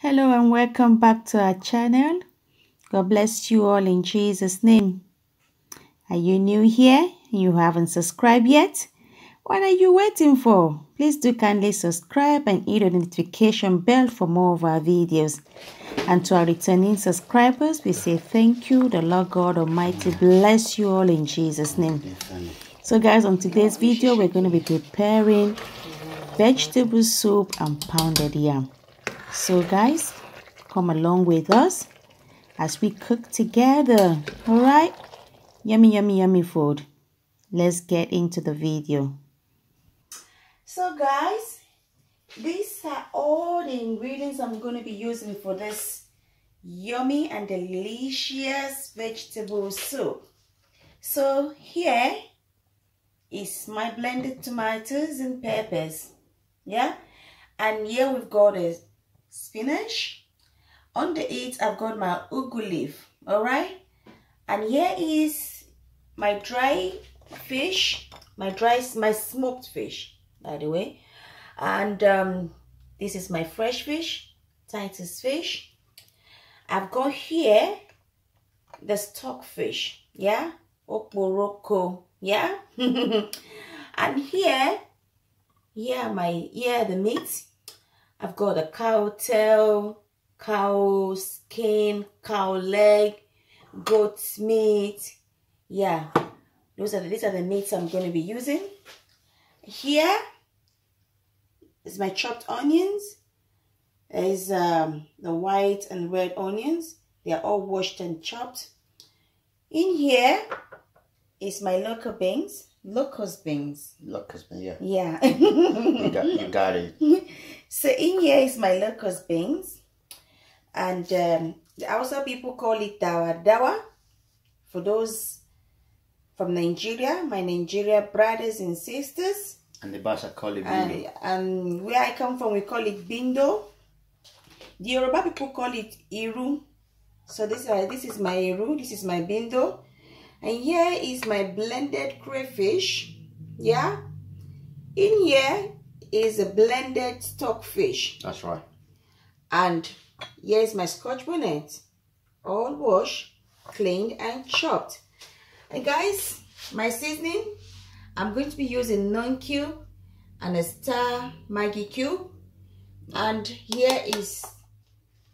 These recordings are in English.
Hello and welcome back to our channel. God bless you all in Jesus' name. Are you new here? You haven't subscribed yet? What are you waiting for? Please do kindly subscribe and hit the notification bell for more of our videos. And to our returning subscribers, we say thank you. The Lord God Almighty bless you all in Jesus' name. So guys, on today's video, we're going to be preparing vegetable soup and pounded yam. So guys, come along with us as we cook together. All right? Yummy, yummy, yummy food. Let's get into the video. So guys, these are all the ingredients I'm going to be using for this yummy and delicious vegetable soup. So here is my blended tomatoes and peppers. Yeah? And here we've got a spinach. Under it, I've got my ugu leaf, all right? And here is my dry fish, my dry, my smoked fish, by the way. And um, this is my fresh fish, Titus fish. I've got here the stock fish, yeah? Okporoko, yeah? and here, here my, here the meat, I've got a cow tail, cow skin, cow leg, goat meat. Yeah, those are the, these are the meats I'm going to be using. Here is my chopped onions. Is um, the white and red onions. They are all washed and chopped. In here is my local beans. Locust beans. Locust beans, yeah. Yeah. you, got, you got it. So in here is my locust beans. And um, also people call it dawa dawa. For those from Nigeria, my Nigeria brothers and sisters. And the Basha call it And, bindo. and where I come from, we call it bindo. The Yoruba people call it iru. So this, uh, this is my iru, this is my bindo. And here is my blended crayfish. Yeah. In here is a blended stockfish. That's right. And here's my scotch bonnet. All washed, cleaned, and chopped. And guys, my seasoning, I'm going to be using Knorr cube and a star Maggi cube. And here is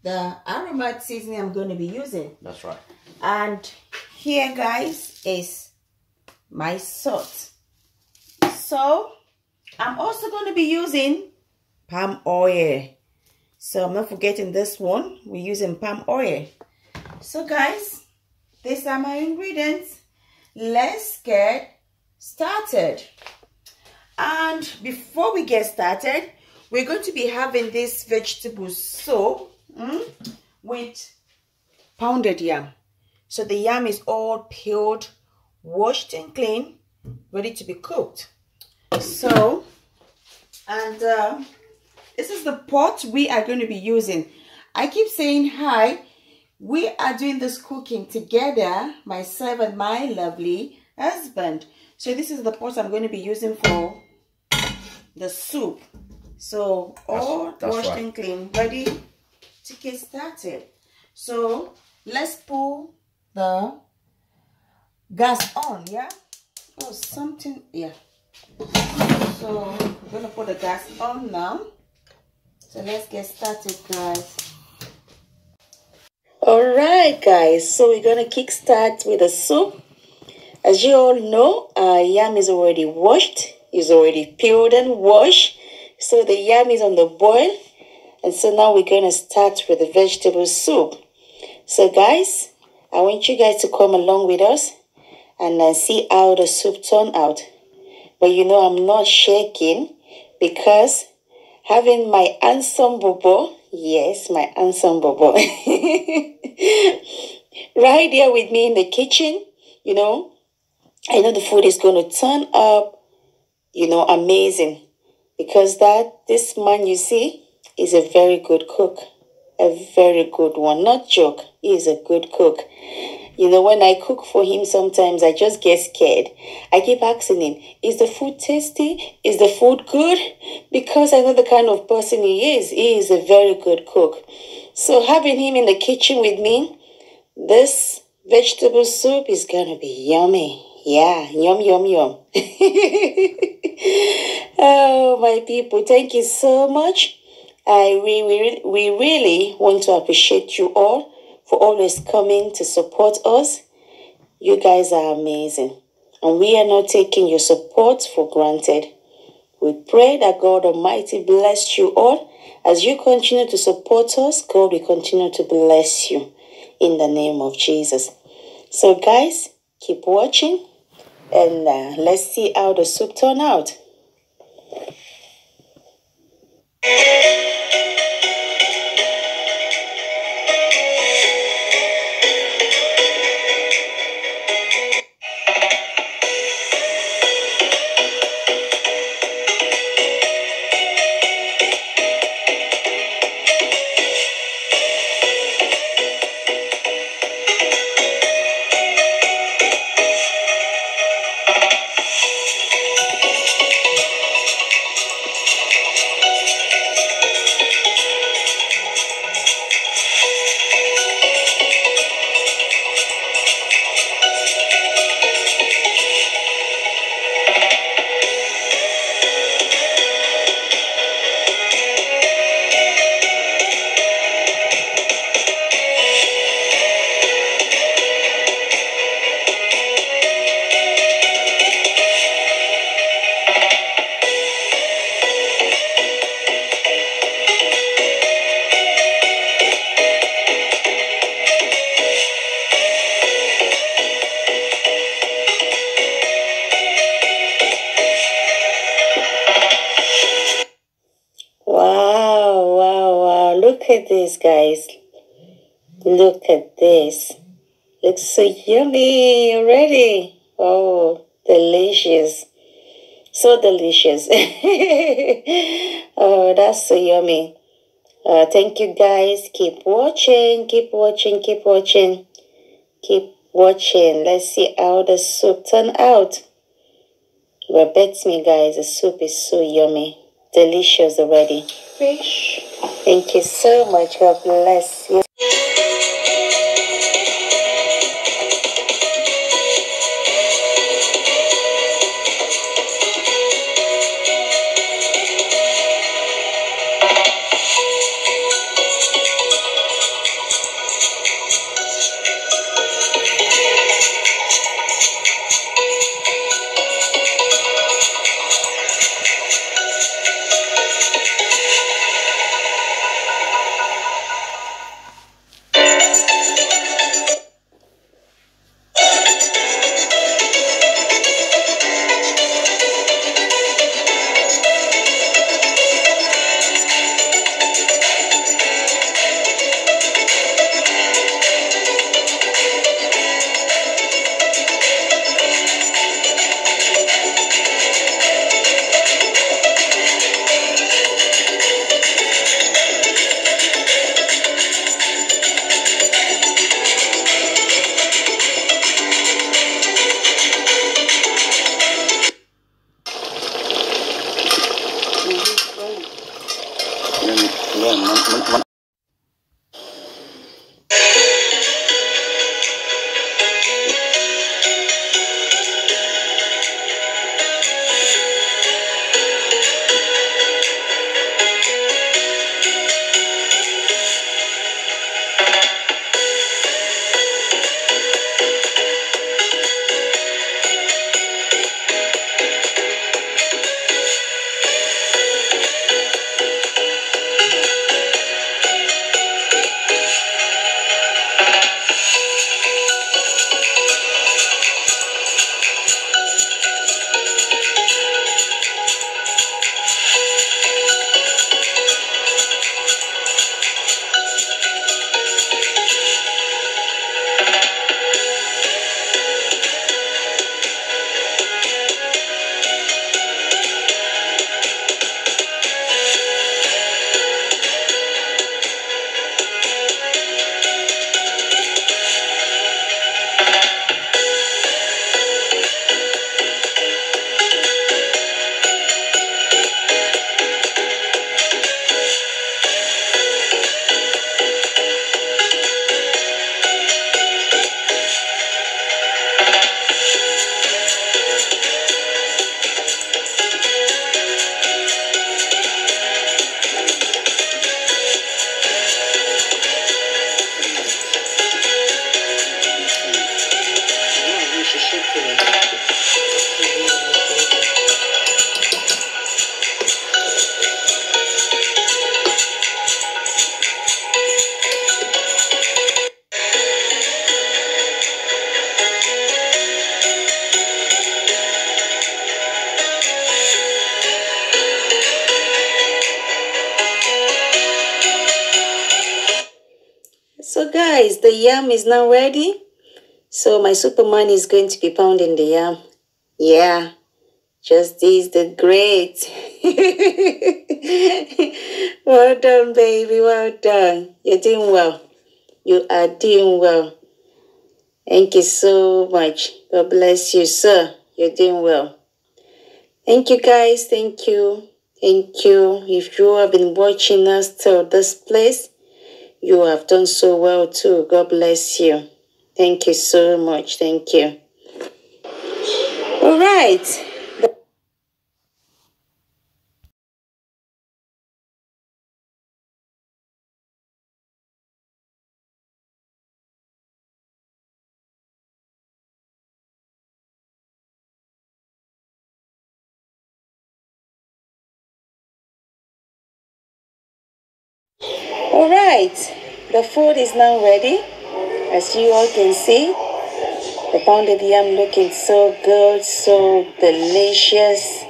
the aromat seasoning I'm going to be using. That's right. And here, guys, is my salt. So, I'm also going to be using palm oil. So, I'm not forgetting this one. We're using palm oil. So, guys, these are my ingredients. Let's get started. And before we get started, we're going to be having this vegetable soup mm, with pounded yam. So the yam is all peeled, washed and clean, ready to be cooked. So, and uh, this is the pot we are going to be using. I keep saying hi. We are doing this cooking together, myself and my lovely husband. So this is the pot I'm going to be using for the soup. So all That's- that's washed right. and clean, ready to get started. So let's pull the gas on, yeah? Oh, something, yeah. So we're gonna put the gas on now. So let's get started, guys. Alright, guys, so we're gonna kickstart with the soup. As you all know, our yam is already washed, is already peeled and washed. So the yam is on the boil. And so now we're gonna start with the vegetable soup. So guys, I want you guys to come along with us and uh, see how the soup turn out. But you know I'm not shaking because having my handsome bobo, yes, my handsome bobo, right there with me in the kitchen, you know, I know the food is going to turn up, you know, amazing because that this man you see is a very good cook a very good one. Not joke he is a good cook You know, when I cook for him, sometimes I just get scared. I keep asking him, Is the food tasty? Is the food good? Because I know the kind of person he is. He is a very good cook. So, having him in the kitchen with me, this vegetable soup is gonna be yummy. Yeah, yum, yum, yum. oh, my people, thank you so much. I we, we, we really want to appreciate you all for always coming to support us. You guys are amazing. And we are not taking your support for granted. We pray that God Almighty bless you all. As you continue to support us, God will continue to bless you in the name of Jesus. So, guys, keep watching and uh, let's see how the soup turn out. At this, guys. Look at this. Looks so yummy already. Oh, delicious. So delicious. oh, that's so yummy. Uh, thank you, guys. Keep watching, keep watching, keep watching. Keep watching. Let's see how the soup turn out. Well, bet me, guys, the soup is so yummy delicious already. Fish. Thank you so much. God bless you. Guys, the yam is now ready. So my superman is going to be pounding the yam. Yeah, just is the great. well done, baby. Well done. You're doing well. You are doing well. Thank you so much. God bless you, sir. You're doing well. Thank you, guys. Thank you. Thank you. If you have been watching us till this place, you have done so well too. God bless you. Thank you so much. Thank you. All right. All right, the food is now ready. As you all can see, the pounded yam looking so good, so delicious,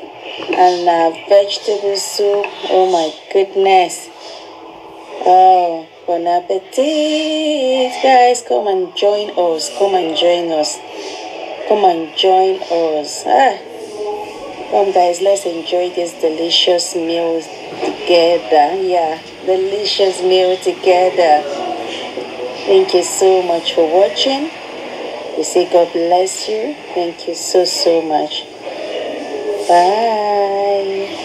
and uh, vegetable soup. Oh my goodness! Oh, bon appetit, guys! Come and join us. Come and join us. Come and join us. Ah. Come, guys, let's enjoy this delicious meal together. Yeah, delicious meal together. Thank you so much for watching. We say God bless you. Thank you so, so much. Bye.